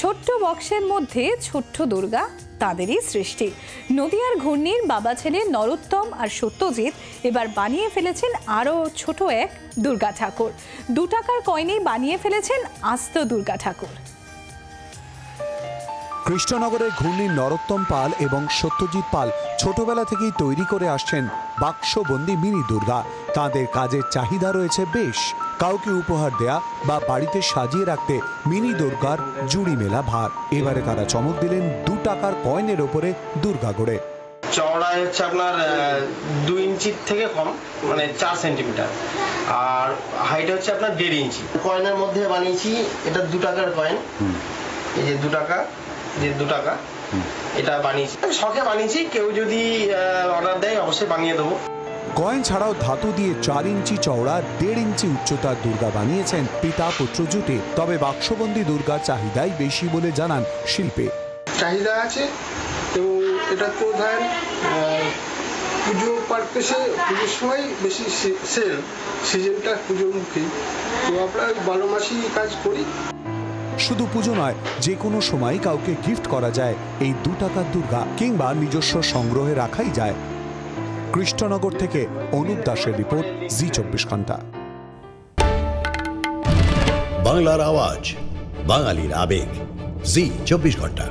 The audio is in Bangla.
ছোট্ট বক্সের মধ্যে ছোট্ট দুর্গা তাদেরই সৃষ্টি। নদীয়ার ঘূর্ণির বাবা ছেলে নরোত্তম আর সত্যজিৎ এবার বানিয়ে ফেলেছেন আরও ছোট এক দুর্গা ঠাকুর। দু টাকার কয়েনেই বানিয়ে ফেলেছেন আস্ত দুর্গা ঠাকুর। কৃষ্ণনগরের ঘূর্ণির নরোত্তম পাল এবং সত্যজিৎ পাল ছোটবেলা থেকেই তৈরি করে আসছেন বাক্সবন্দি মিনি দুর্গা। তাদের কাজের চাহিদা রয়েছে বেশ। কাউকে উপহার দেয়া বা বাড়িতে সাজিয়ে রাখতে মিনি দুর্গার জুড়ি মেলা ভার। এবারে তারা চমক দিলেন দু টাকার কয়েনের ওপরে দুর্গা গড়ে। চওড়ায় হচ্ছে আপনার দুই ইঞ্চির থেকে কম মানে চার সেন্টিমিটার। আর হাইট হচ্ছে আপনার দেড় ইঞ্চি। কয়েনের মধ্যে বানিয়েছি এটা দু টাকার কয়েন। এই যে দু টাকা। যে দু টাকা এটা বানিয়েছি। শখে বানিয়েছি কেউ যদি অর্ডার দেয় অবশ্যই বানিয়ে দেবো। কয়েন ছাড়াও ধাতু দিয়ে চার ইঞ্চি চওড়া দেড় ইঞ্চি উচ্চতার দুর্গা বানিয়েছেন পিতা পুত্র জুটে। তবে বাক্সবন্দি দুর্গার চাহিদাই বেশি বলে জানান শিল্পে। চাহিদা আছে এবং এটা তো ধরেন আহ, পুজো পারপেসে পুজোর সময় বেশি সেল সিজনটা পুজোমুখী তো আমরা বারো মাসই কাজ করি। শুধু পুজো নয়, যে কোনো সময় কাউকে গিফট করা যায়। এই দু টাকার দুর্গা কিংবা নিজস্ব সংগ্রহে রাখাই যায়। কৃষ্ণনগর থেকে অনুপ দাসের রিপোর্ট, জি চব্বিশ ঘণ্টা। বাংলার আওয়াজ, বাঙালির আবেগ, জি চব্বিশ ঘণ্টা।